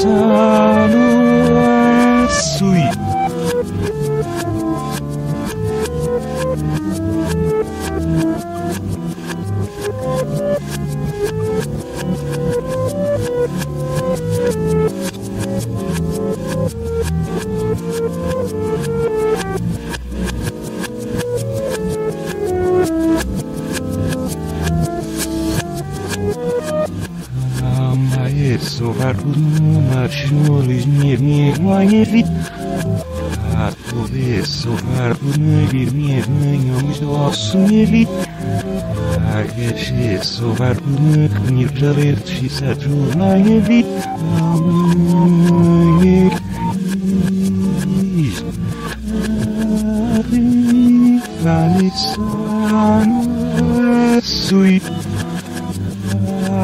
Sano Sui. Sovarma şolis nevni vayerit Atove sovarma bir nevni yomuz doğası nevit Herkese sovarma knirlavet şisatuna nevit Amayek Valitsano Sweet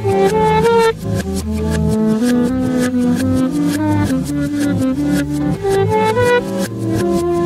Thank you.